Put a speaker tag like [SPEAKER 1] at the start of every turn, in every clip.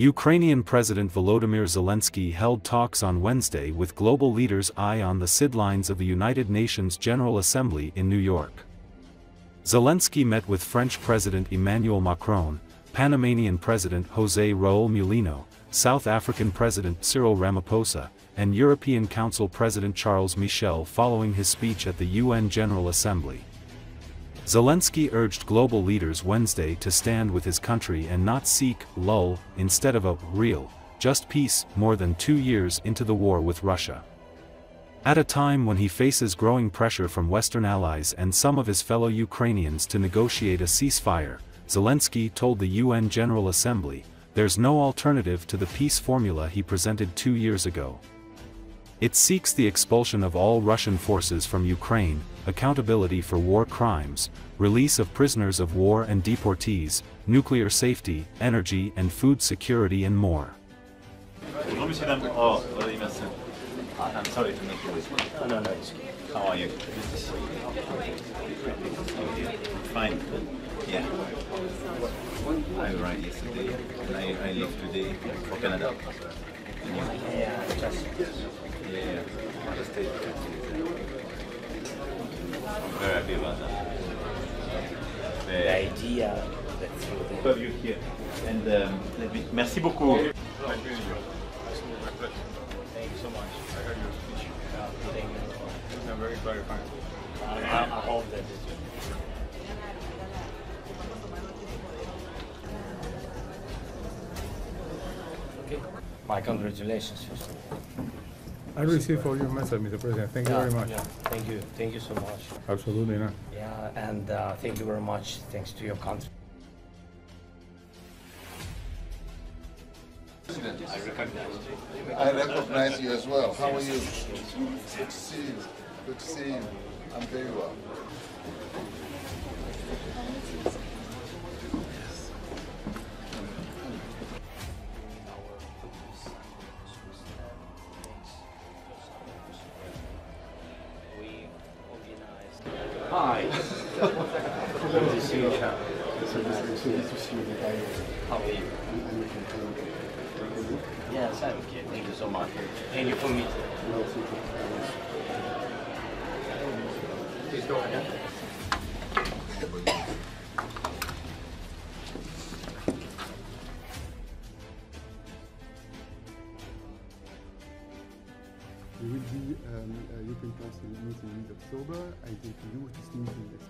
[SPEAKER 1] Ukrainian President Volodymyr Zelensky held talks on Wednesday with global leaders eye on the sidelines of the United Nations General Assembly in New York. Zelensky met with French President Emmanuel Macron, Panamanian President José Raúl Mulino, South African President Cyril Ramaphosa, and European Council President Charles Michel following his speech at the UN General Assembly. Zelensky urged global leaders Wednesday to stand with his country and not seek lull instead of a real, just peace more than two years into the war with Russia. At a time when he faces growing pressure from Western allies and some of his fellow Ukrainians to negotiate a ceasefire, Zelensky told the UN General Assembly, there's no alternative to the peace formula he presented two years ago. It seeks the expulsion of all Russian forces from Ukraine, accountability for war crimes, release of prisoners of war and deportees, nuclear safety, energy and food security and more.
[SPEAKER 2] Oh, I'm sorry.
[SPEAKER 3] No, no, no.
[SPEAKER 2] How are you? Fine. Yeah. Oh, I arrived yesterday and I, I leave today for Canada.
[SPEAKER 3] Yeah, just
[SPEAKER 2] Yeah. Just stay. I'm very happy about that.
[SPEAKER 3] the
[SPEAKER 2] Very
[SPEAKER 3] idea that through
[SPEAKER 2] to have you here. And um, let me, merci beaucoup.
[SPEAKER 4] Thank you so much. I heard your speech.
[SPEAKER 3] thing,
[SPEAKER 4] It's very clarifying.
[SPEAKER 3] I, I, I hope that it, okay. My congratulations first. Of all.
[SPEAKER 4] I received all your message, Mr. President. Thank you very much.
[SPEAKER 3] yeah, thank you, thank you so much.
[SPEAKER 4] Absolutely not.
[SPEAKER 3] Yeah, and uh, thank you very much. Thanks to your country.
[SPEAKER 5] I recognize you as well. How are you? Good to see you. Good to see you. I'm very well.
[SPEAKER 3] Hi. Good to see you. How are you? Yes, I'm. Thank you so much. Thank you for meeting. Please go ahead.
[SPEAKER 6] Um, a European Council meeting in October. I think you this meeting is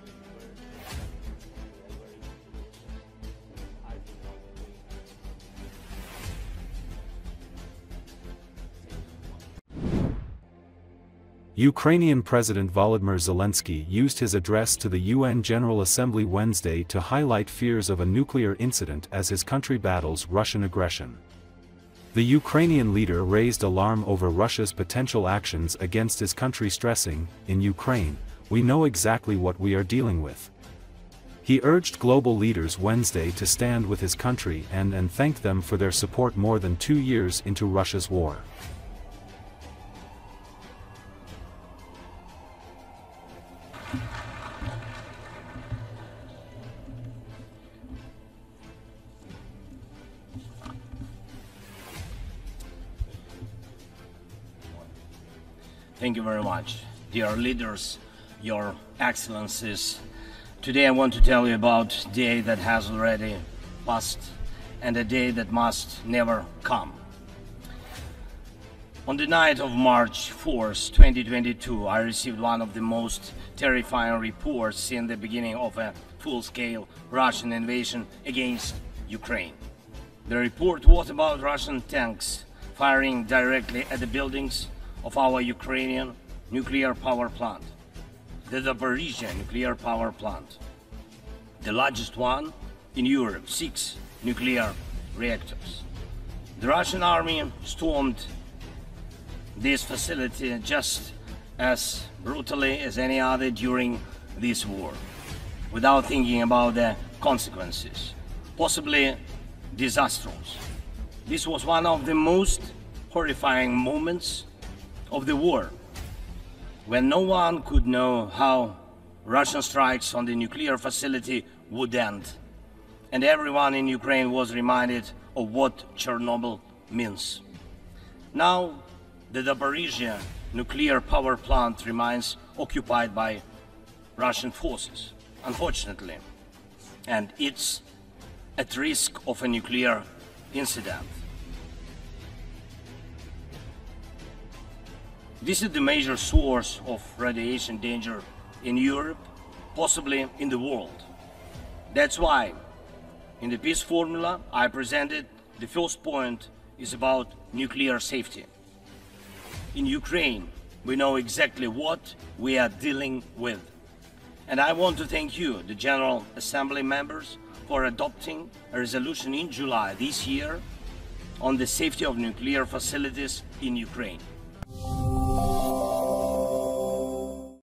[SPEAKER 1] Ukrainian President Volodymyr Zelensky used his address to the UN General Assembly Wednesday to highlight fears of a nuclear incident as his country battles Russian aggression. The Ukrainian leader raised alarm over Russia's potential actions against his country stressing, in Ukraine, we know exactly what we are dealing with. He urged global leaders Wednesday to stand with his country and and thanked them for their support more than two years into Russia's war.
[SPEAKER 3] Thank you very much, dear leaders, your excellencies. Today I want to tell you about a day that has already passed and a day that must never come. On the night of March 4th, 2022, I received one of the most terrifying reports since the beginning of a full-scale Russian invasion against Ukraine. The report was about Russian tanks firing directly at the buildings of our Ukrainian nuclear power plant, the Zaporizhia nuclear power plant, the largest one in Europe, six nuclear reactors. The Russian army stormed this facility just as brutally as any other during this war, without thinking about the consequences, possibly disastrous. This was one of the most horrifying moments of the war, when no one could know how Russian strikes on the nuclear facility would end. and everyone in Ukraine was reminded of what Chernobyl means. Now, the Zaporizhia nuclear power plant remains occupied by Russian forces, unfortunately, and it's at risk of a nuclear incident. This is the major source of radiation danger in Europe, possibly in the world. That's why in the peace formula I presented the first point is about nuclear safety. In Ukraine, we know exactly what we are dealing with. And I want to thank you, the General Assembly members, for adopting a resolution in July this year on the safety of nuclear facilities in Ukraine.